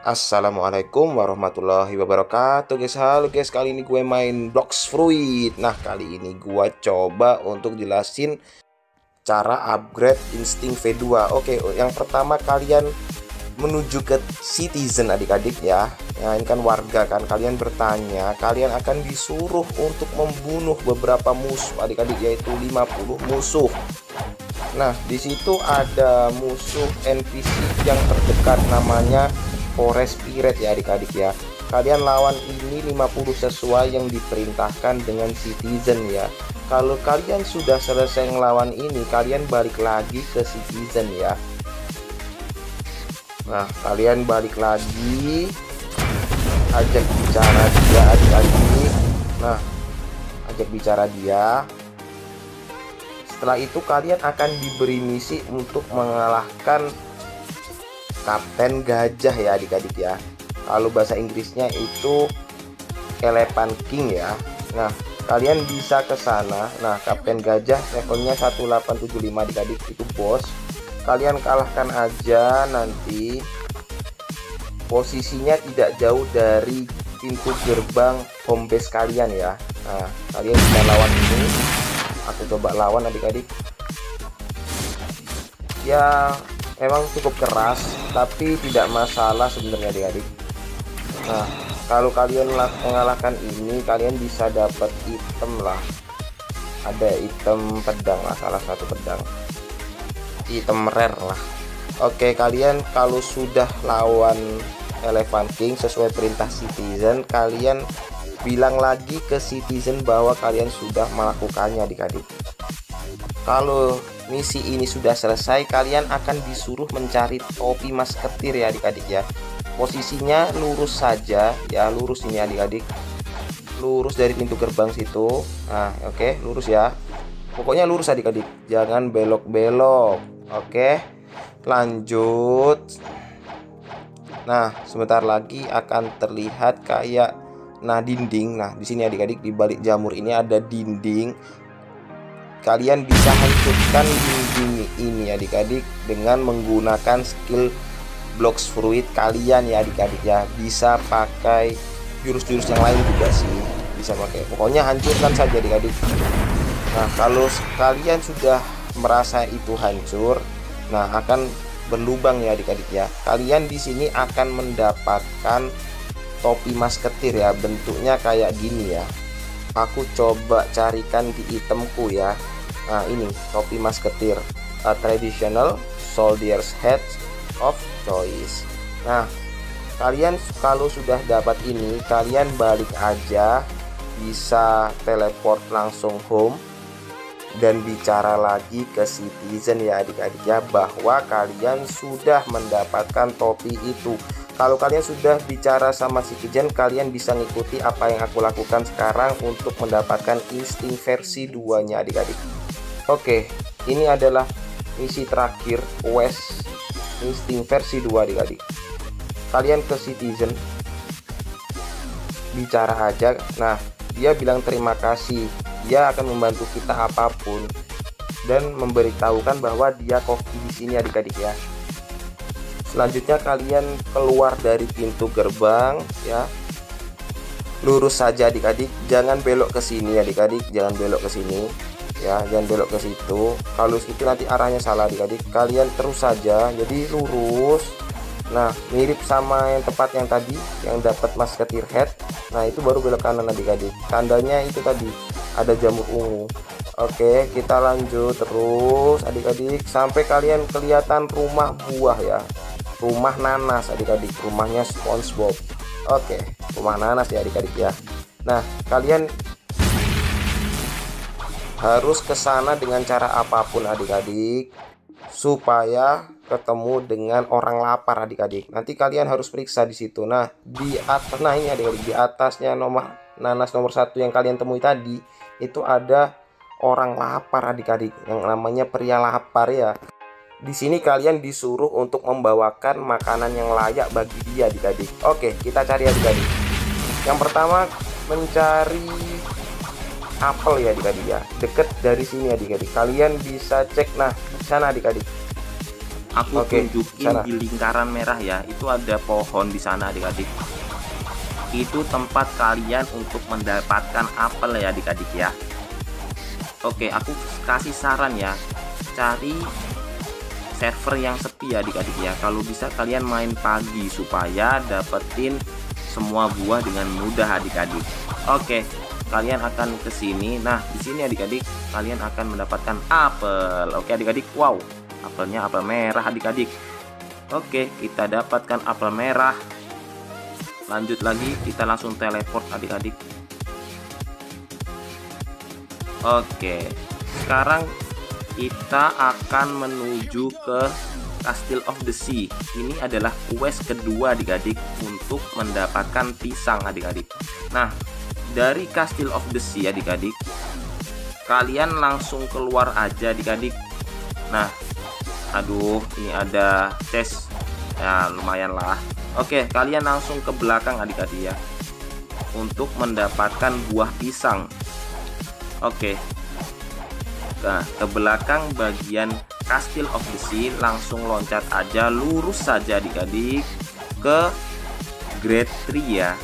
Assalamualaikum warahmatullahi wabarakatuh guys. Halo guys. Kali ini gue main Blocks Fruit. Nah kali ini gue coba untuk jelasin cara upgrade Instinct V2 Oke yang pertama kalian menuju ke citizen adik-adik ya. Nah ini kan warga kan. Kalian bertanya Kalian akan disuruh untuk membunuh beberapa musuh adik-adik yaitu 50 musuh. Nah di situ ada musuh NPC yang terdekat namanya Forest Pirate ya adik-adik ya. Kalian lawan ini 50 sesuai yang diperintahkan dengan citizen ya. Kalau kalian sudah selesai ngelawan ini kalian balik lagi ke citizen ya. Nah kalian balik lagi. Ajak bicara dia adik-adik. Nah ajak bicara dia. Setelah itu kalian akan diberi misi untuk mengalahkan Kapten Gajah ya adik-adik ya. Kalau bahasa Inggrisnya itu Elephant King ya. Nah kalian bisa ke sana. Nah Kapten Gajah levelnya 1875 adik-adik. Itu bos. Kalian kalahkan aja nanti. Posisinya tidak jauh dari pintu gerbang home base kalian ya. Nah kalian bisa lawan ini. Aku coba lawan adik-adik. Ya emang cukup keras tapi tidak masalah sebenarnya adik-adik. Nah kalau kalian mengalahkan ini kalian bisa dapat item lah. Ada item pedang lah salah satu pedang. Item rare lah. Oke kalian kalau sudah lawan Elephant King sesuai perintah citizen kalian bilang lagi ke citizen bahwa kalian sudah melakukannya adik-adik. Kalau misi ini sudah selesai kalian akan disuruh mencari topi masketir ya adik-adik ya. Posisinya lurus saja ya lurus ini adik-adik. Lurus dari pintu gerbang situ. Nah oke okay, lurus ya. Pokoknya lurus adik-adik. Jangan belok-belok. Oke okay, lanjut. Nah sebentar lagi akan terlihat kayak nah dinding. Nah di sini adik-adik di balik jamur ini ada dinding kalian bisa hancurkan dinding ini adik-adik dengan menggunakan skill blocks fruit kalian ya adik-adik ya. Bisa pakai jurus-jurus yang lain juga sih bisa pakai. Pokoknya hancurkan saja adik-adik. Nah kalau kalian sudah merasa itu hancur nah akan berlubang ya adik-adik ya. Kalian di sini akan mendapatkan topi masketir ya bentuknya kayak gini ya aku coba carikan di itemku ya. Nah ini topi masketir a traditional soldier's hat of choice. Nah kalian kalau sudah dapat ini kalian balik aja bisa teleport langsung home dan bicara lagi ke citizen ya adik-adik ya bahwa kalian sudah mendapatkan topi itu kalau kalian sudah bicara sama si Kijen kalian bisa ngikuti apa yang aku lakukan sekarang untuk mendapatkan insting versi 2 nya adik-adik. Oke ini adalah misi terakhir West insting versi 2 adik-adik. Kalian ke citizen bicara aja. Nah dia bilang terima kasih. Dia akan membantu kita apa pun dan memberitahukan bahwa dia koki di sini adik-adik ya selanjutnya kalian keluar dari pintu gerbang ya. Lurus saja adik-adik. Jangan belok ke sini adik-adik. Jangan belok ke sini ya. Jangan belok ke situ. Kalau situ nanti arahnya salah adik-adik. Kalian terus saja. Jadi lurus. Nah mirip sama yang tepat yang tadi yang dapat masketir head. Nah itu baru belok kanan adik-adik. Tandanya itu tadi ada jamur ungu. Oke kita lanjut terus adik-adik. Sampai kalian kelihatan rumah buah ya rumah nanas adik-adik. Rumahnya SpongeBob. Oke rumah nanas ya adik-adik ya. Nah kalian harus ke sana dengan cara apa pun adik-adik supaya ketemu dengan orang lapar adik-adik. Nanti kalian harus periksa di situ. Nah di atas nah ini adik-adik di atasnya nomor nanas nomor satu yang kalian temui tadi itu ada orang lapar adik-adik. Yang namanya pria lapar ya di sini kalian disuruh untuk membawakan makanan yang layak bagi dia adik-adik. Oke kita cari adik-adik. Yang pertama mencari apel ya adik-adik ya. Deket dari sini adik-adik. Kalian bisa cek nah sana adik-adik. Aku Oke, tunjukin sana. di lingkaran merah ya. Itu ada pohon di sana adik-adik. Itu tempat kalian untuk mendapatkan apel ya adik-adik ya. Oke aku kasih saran ya. Cari server yang sepi ya adik-adik ya. Kalau bisa kalian main pagi supaya dapetin semua buah dengan mudah adik-adik. Oke kalian akan ke sini. Nah di sini adik-adik kalian akan mendapatkan apel. Oke adik-adik wow. Apelnya apel merah adik-adik. Oke kita dapatkan apel merah. Lanjut lagi kita langsung teleport adik-adik. Oke sekarang kita akan menuju ke Castle of the Sea. Ini adalah quest kedua adik-adik untuk mendapatkan pisang adik-adik. Nah dari Castle of the Sea adik-adik kalian langsung keluar aja adik-adik. Nah aduh ini ada chest. Ya lumayan lah. Oke kalian langsung ke belakang adik-adik ya untuk mendapatkan buah pisang. Oke nah ke belakang bagian Castle of the Sea langsung loncat aja lurus saja adik-adik ke Great Tree ya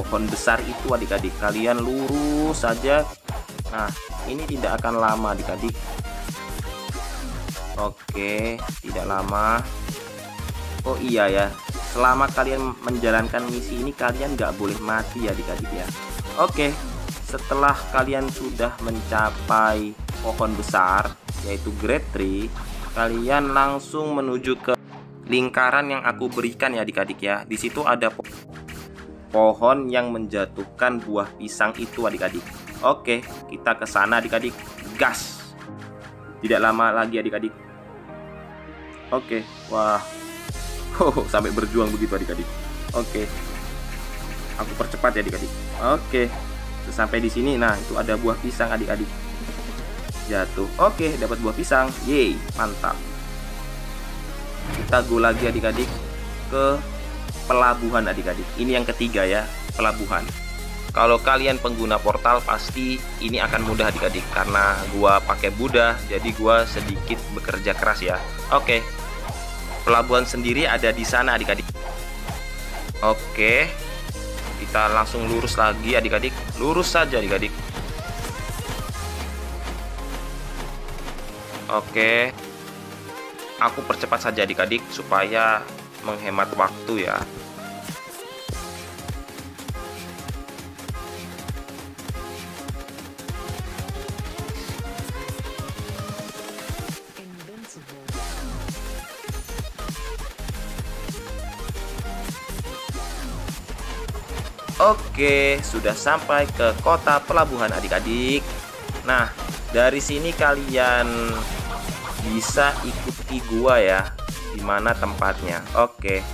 pohon besar itu adik-adik kalian lurus saja nah ini tidak akan lama adik-adik Oke, tidak lama. Oh iya ya, selama kalian menjalankan misi ini kalian nggak boleh mati ya adik-adik ya. Oke, setelah kalian sudah mencapai pohon besar yaitu Great Tree, kalian langsung menuju ke lingkaran yang aku berikan ya adik-adik ya. Di situ ada po pohon yang menjatuhkan buah pisang itu adik-adik. Oke, kita ke sana adik-adik. Gas. Tidak lama lagi adik-adik Oke, wah, oh, sampai berjuang begitu adik-adik. Oke, aku percepat ya adik-adik. Oke, sampai di sini, nah itu ada buah pisang adik-adik. Jatuh. Oke, dapat buah pisang. Yeay, mantap. Kita go lagi adik-adik ke pelabuhan adik-adik. Ini yang ketiga ya, pelabuhan. Kalau kalian pengguna portal pasti ini akan mudah adik-adik karena gua pakai Buddha jadi gua sedikit bekerja keras ya. Oke, pelabuhan sendiri ada di sana adik-adik oke kita langsung lurus lagi adik-adik lurus saja adik-adik oke aku percepat saja adik-adik supaya menghemat waktu ya Oke, sudah sampai ke kota pelabuhan adik-adik. Nah, dari sini kalian bisa ikuti gua ya, di mana tempatnya. Oke.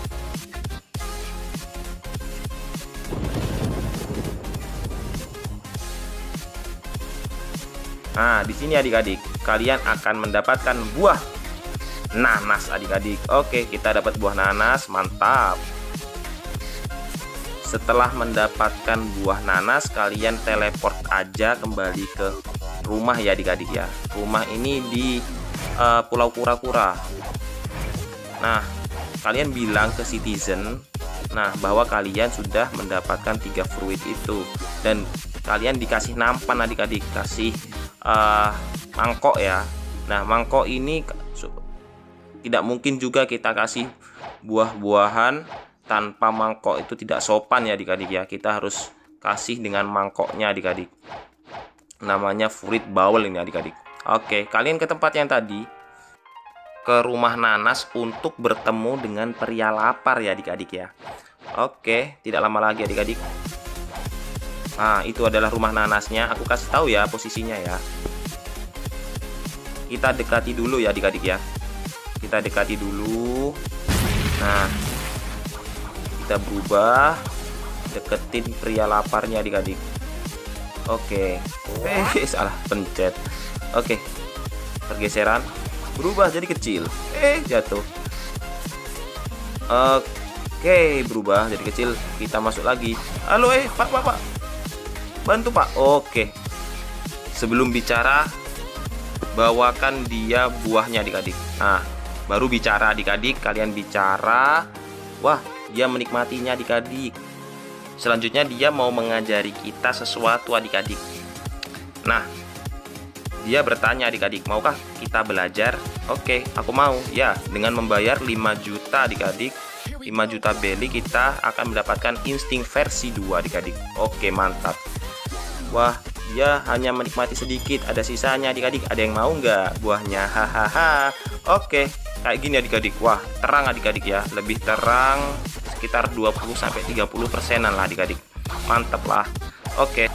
Nah, di sini adik-adik, kalian akan mendapatkan buah nanas adik-adik. Oke, kita dapat buah nanas, mantap. Setelah mendapatkan buah nanas, kalian teleport aja kembali ke rumah ya adik-adik ya. Rumah ini di uh, Pulau Kura-Kura. Nah, kalian bilang ke citizen nah bahwa kalian sudah mendapatkan tiga fruit itu. Dan kalian dikasih nampan adik-adik. Kasih uh, mangkok ya. Nah mangkok ini tidak mungkin juga kita kasih buah-buahan tanpa mangkok. Itu tidak sopan ya adik-adik ya. Kita harus kasih dengan mangkoknya adik-adik namanya fruit bowl ini adik-adik. Oke kalian ke tempat yang tadi. Ke rumah nanas untuk bertemu dengan pria lapar ya adik-adik ya. Oke tidak lama lagi adik-adik. Nah itu adalah rumah nanasnya. Aku kasih tahu ya posisinya ya. Kita dekati dulu ya adik-adik ya. Kita dekati dulu. Nah kita berubah deketin pria laparnya adik-adik oke. Eh salah pencet. Oke. Pergeseran berubah jadi kecil. Eh jatuh. Oke berubah jadi kecil. Kita masuk lagi. Halo eh pak pak pak. Bantu pak. Oke. Sebelum bicara bawakan dia buahnya adik-adik. Nah baru bicara adik-adik. Kalian bicara. Wah dia menikmatinya adik-adik selanjutnya dia mau mengajari kita sesuatu adik-adik. Nah dia bertanya adik-adik maukah kita belajar? Oke aku mau. Ya dengan membayar 5 juta adik-adik 5 juta beli kita akan mendapatkan insting versi 2 adik-adik. Oke mantap. Wah dia hanya menikmati sedikit. Ada sisanya adik-adik. Ada yang mau nggak buahnya? Hahaha. Oke kayak gini adik-adik. Wah terang adik-adik ya. Lebih terang sekitar 20 sampai 30 persenan lah adik-adik. Mantep lah. Oke.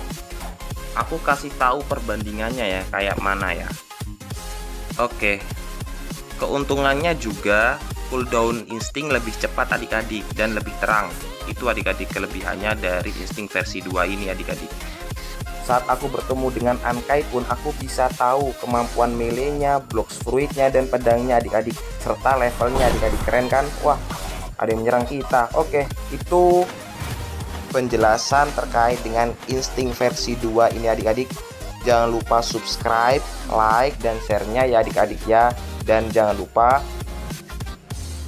Aku kasih tahu perbandingannya ya kayak mana ya. Oke. Keuntungannya juga cooldown insting lebih cepat adik-adik dan lebih terang. Itu adik-adik kelebihannya dari insting versi 2 ini adik-adik. Saat aku bertemu dengan Ankai pun aku bisa tahu kemampuan melee-nya, blok fruitnya dan pedangnya adik-adik. Serta levelnya adik-adik. Keren kan? Wah, ada yang menyerang kita. Oke, itu penjelasan terkait dengan insting versi 2 ini adik-adik. Jangan lupa subscribe, like dan share-nya ya adik-adik ya. Dan jangan lupa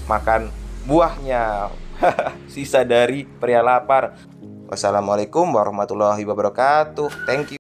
makan buahnya. Sisa dari pria lapar. Wassalamualaikum warahmatullahi wabarakatuh. Thank you.